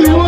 you.